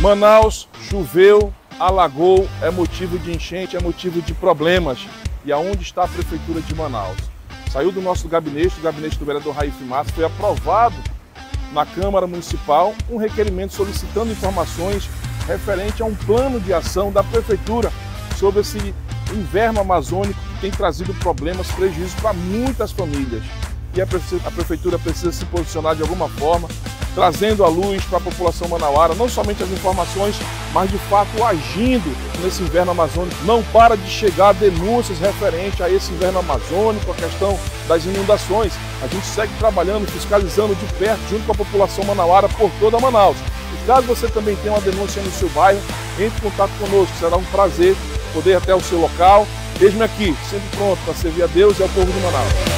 Manaus choveu, alagou, é motivo de enchente, é motivo de problemas. E aonde está a Prefeitura de Manaus? Saiu do nosso gabinete, do gabinete do vereador Raif Massa, foi aprovado na Câmara Municipal um requerimento solicitando informações referente a um plano de ação da Prefeitura sobre esse inverno amazônico que tem trazido problemas, prejuízos para muitas famílias. E a Prefeitura precisa se posicionar de alguma forma, trazendo à luz para a população manauara não somente as informações, mas de fato agindo nesse inverno amazônico. Não para de chegar denúncias referentes a esse inverno amazônico, a questão das inundações. A gente segue trabalhando, fiscalizando de perto, junto com a população manauara por toda Manaus. E caso você também tenha uma denúncia no seu bairro, entre em contato conosco, será um prazer poder ir até o seu local. Veja-me aqui, sempre pronto para servir a Deus e ao povo de Manaus.